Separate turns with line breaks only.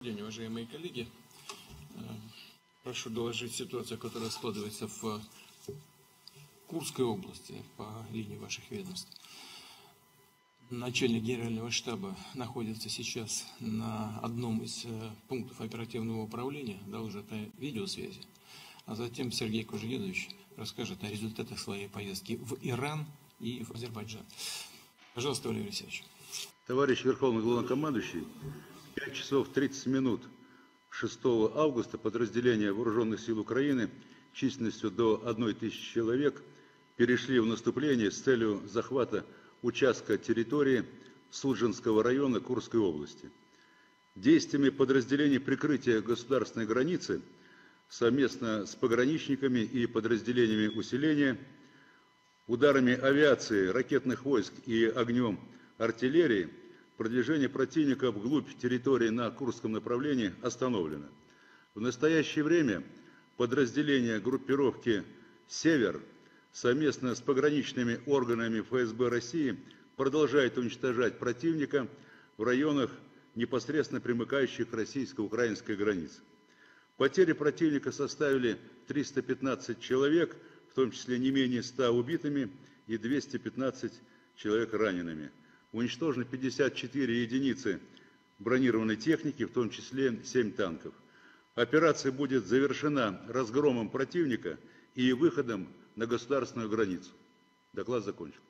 день, уважаемые коллеги. Э, Прошу доложить ситуацию, которая складывается в Курской области по линии ваших ведомств. Начальник генерального штаба находится сейчас на одном из э, пунктов оперативного управления, доложит о видеосвязи, а затем Сергей Кужегидович расскажет о результатах своей поездки в Иран и в Азербайджан. Пожалуйста, Валерий Алексеевич.
Товарищ Верховный Главнокомандующий, 5 часов 30 минут 6 августа подразделения Вооруженных сил Украины численностью до 1 тысячи человек перешли в наступление с целью захвата участка территории Суджинского района Курской области. Действиями подразделений прикрытия государственной границы совместно с пограничниками и подразделениями усиления, ударами авиации, ракетных войск и огнем артиллерии продвижение противника вглубь территории на Курском направлении остановлено. В настоящее время подразделения группировки «Север» совместно с пограничными органами ФСБ России продолжает уничтожать противника в районах, непосредственно примыкающих к российско-украинской границе. Потери противника составили 315 человек, в том числе не менее 100 убитыми и 215 человек ранеными. Уничтожено 54 единицы бронированной техники, в том числе 7 танков. Операция будет завершена разгромом противника и выходом на государственную границу. Доклад закончен.